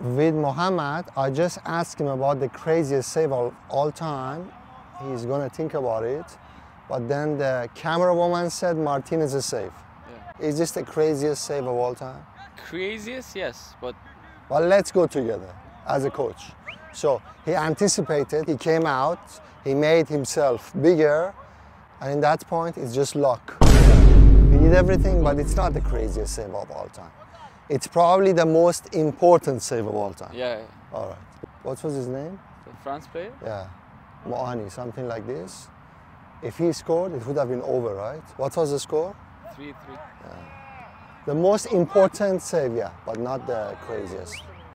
with Mohammed, I just asked him about the craziest save of all time. He's gonna think about it. But then the camera woman said Martinez's save. Yeah. Is this the craziest save of all time? Craziest, yes, but Well, let's go together as a coach. So he anticipated, he came out, he made himself bigger, and in that point, it's just luck. He did everything, but it's not the craziest save of all time. It's probably the most important save of all time. yeah, All right. What was his name? the France player. Yeah, Muani, something like this. If he scored, it would have been over, right? What was the score? Three, three. Yeah. The most important save, yeah, but not the craziest.